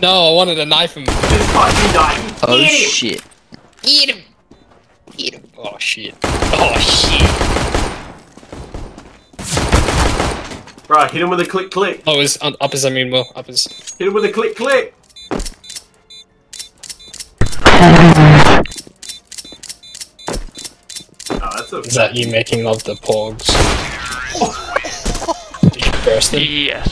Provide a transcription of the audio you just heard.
No, I wanted a knife him. Just fucking. Oh him. shit. Eat him! Eat him! Oh shit. Oh shit. Right, hit him with a click click. Oh, it's on, up I mean, well, uppers. Hit him with a click click. Oh, Is that you making love the pogs? Did you burst them? Yes.